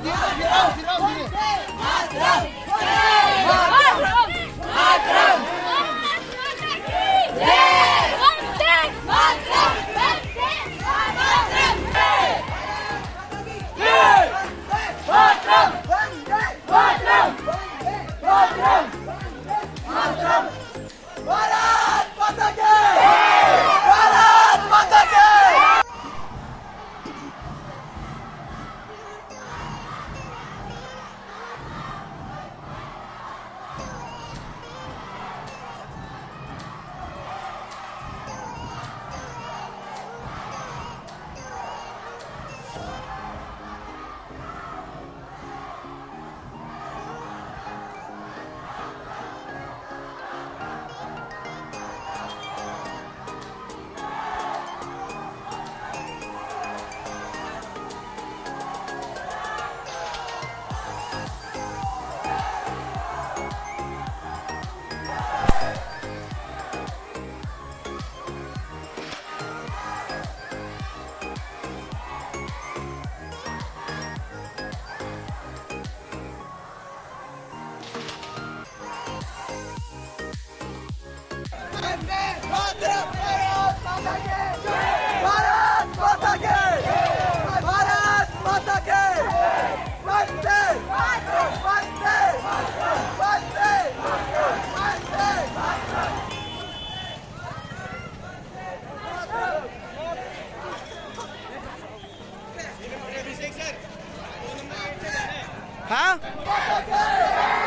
Bandeira geral, geral, geral. Bandeira, padrão. Ha?